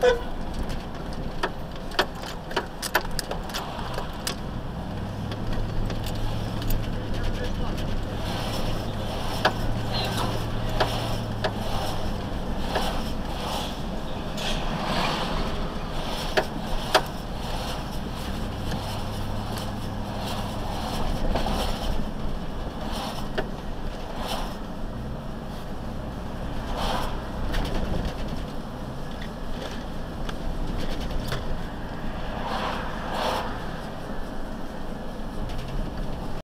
Ha ha ha!